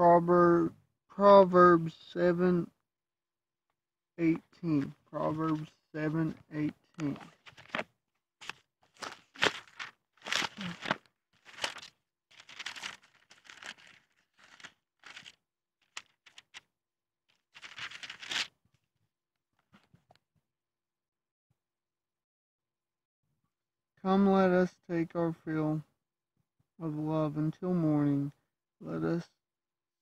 Proverb, Proverbs 7 18. Proverbs 7 18. Come, let us take our fill of love until morning. Let us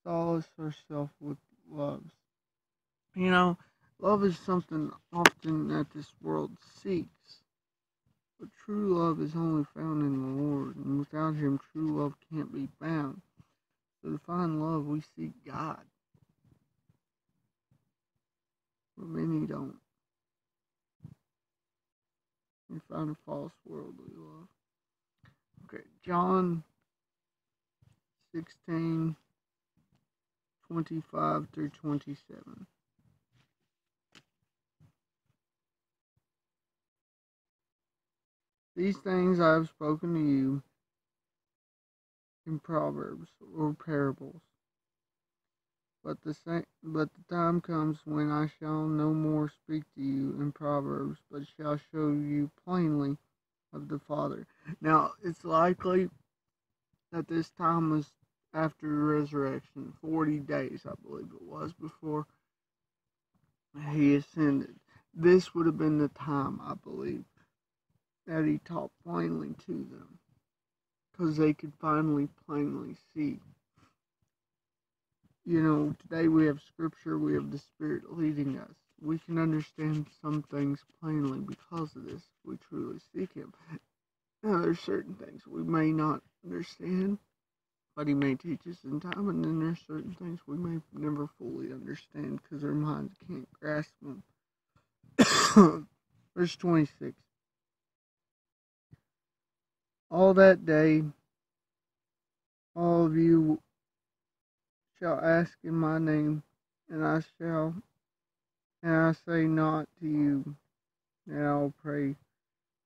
solace herself with loves. You know, love is something often that this world seeks. But true love is only found in the Lord, and without Him, true love can't be found. So to find love, we seek God. But many don't. We find a false worldly love. Okay, John 16, 25 through 27. These things I have spoken to you in proverbs or parables. But the same, but the time comes when I shall no more speak to you in proverbs, but shall show you plainly of the Father. Now it's likely that this time was after resurrection, forty days I believe it was before he ascended. This would have been the time, I believe, that he taught plainly to them because they could finally plainly see. You know, today we have scripture, we have the Spirit leading us. We can understand some things plainly because of this. We truly seek Him. Now, there's certain things we may not understand, He may teach us in time, and then there's certain things we may never fully understand because our minds can't grasp them. Verse 26 all that day, all of you shall ask in my name, and I shall, and I say not to you, and I'll pray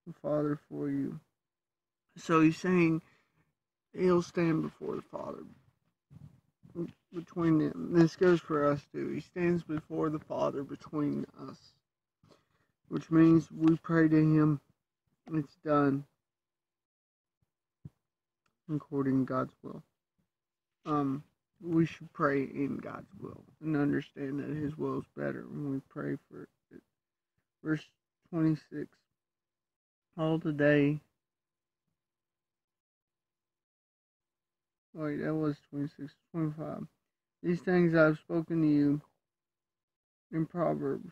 the Father for you. So he's saying he'll stand before the Father between them. This goes for us too. He stands before the Father between us, which means we pray to him. It's done according to God's will. Um, we should pray in God's will and understand that His will is better when we pray for it. Verse 26 All today. Oh, Wait, that was 26, 25. These things I've spoken to you in Proverbs.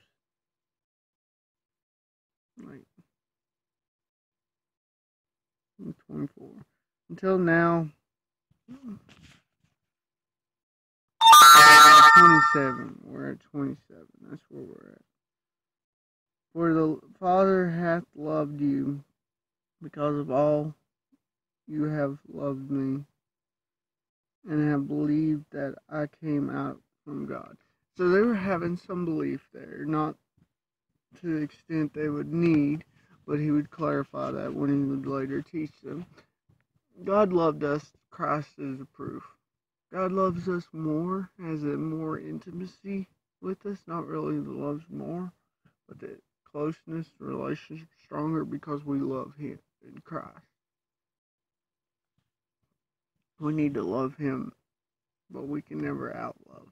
Right. 24 until now. 27. We're at 27. That's where we're at. For the Father hath loved you because of all you have loved me and have believed that I came out from God. So they were having some belief there, not to the extent they would need, but he would clarify that when he would later teach them. God loved us. Christ is the proof. God loves us more, has a more intimacy with us. Not really the love's more, but the closeness, relationship stronger because we love Him in Christ. We need to love him, but we can never outlove